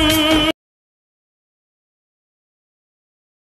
சங்கம்